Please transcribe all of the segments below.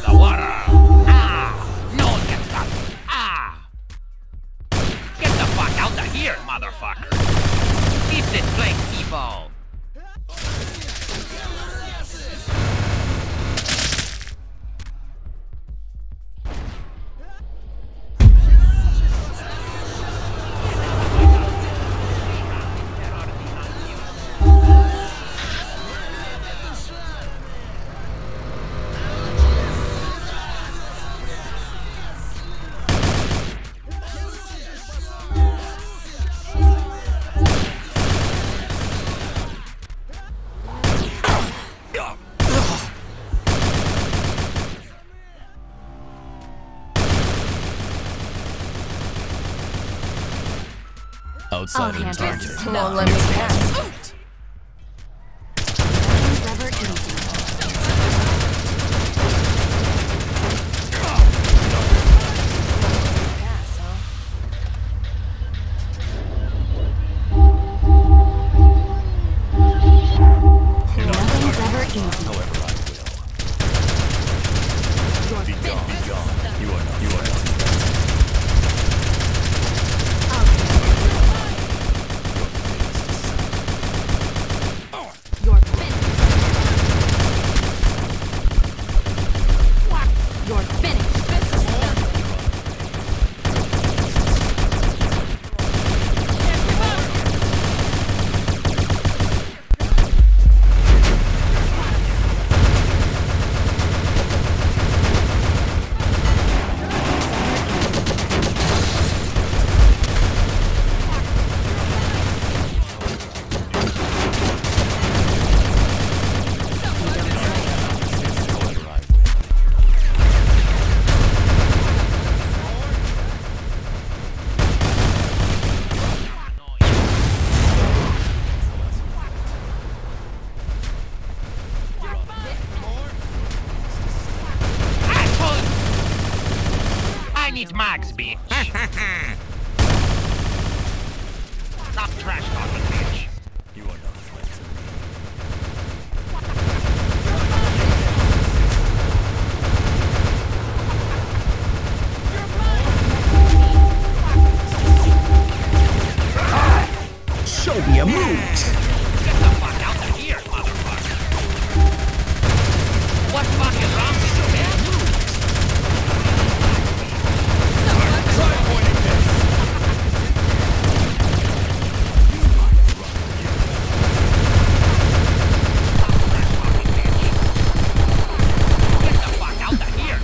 the water. Ah! No one can stop. Ah! Get the fuck out of here, motherfucker! This is Blake people! Outside target. this. Not Won't let me pass.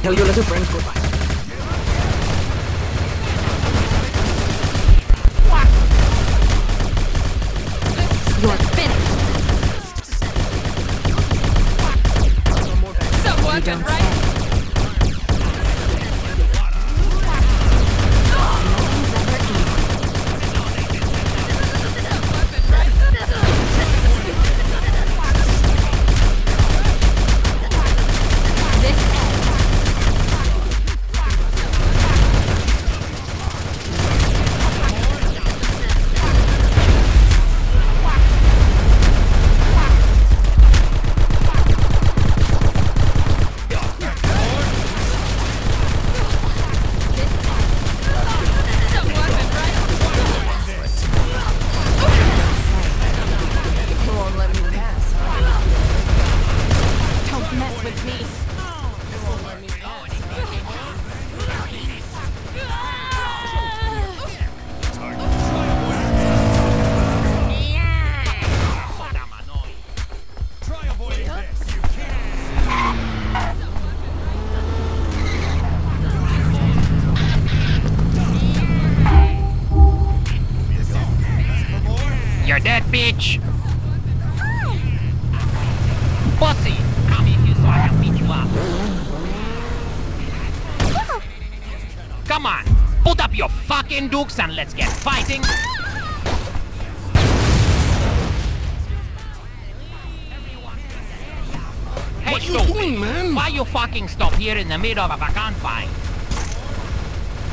Tell your little friends You're dead, bitch! Pussy! Come in here so I can beat you up. Come on! Put up your fucking dukes and let's get fighting! Hey, What you stupid. doing, man? Why you fucking stop here in the middle of a gunfight?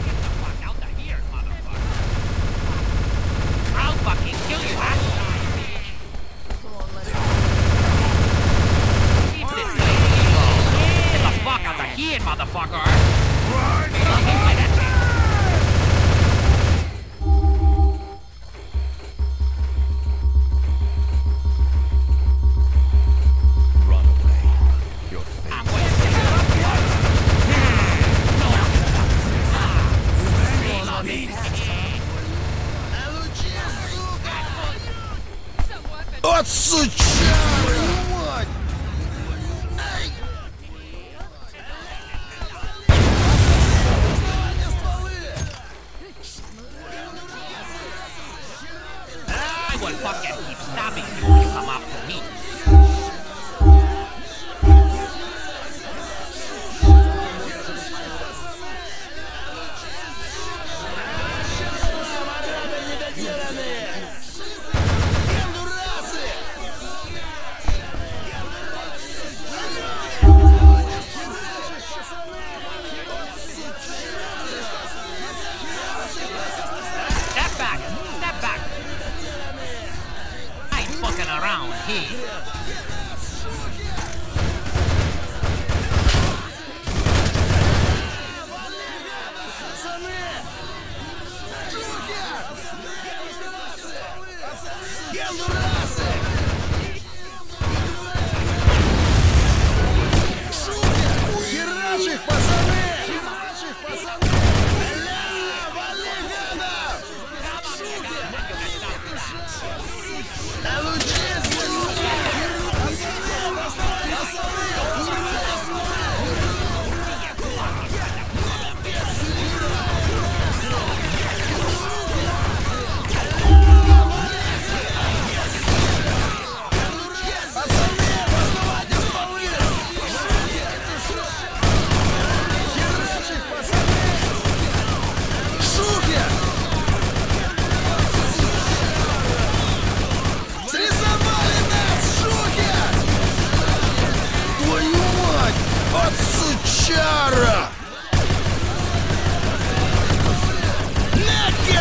Get the fuck out of here, motherfucker! I'll fucking kill you, huh? Eat this lady. Get the fuck out of Here, motherfucker!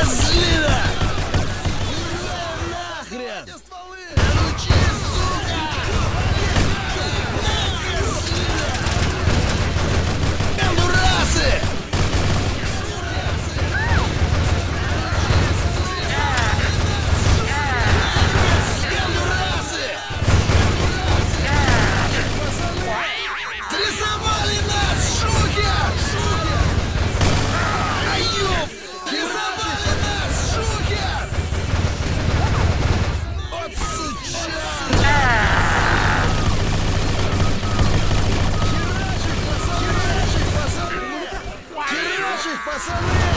Slither! Passarinho!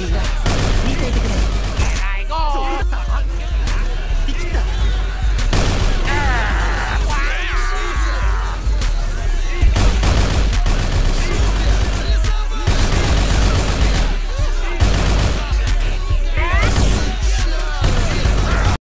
Lucky.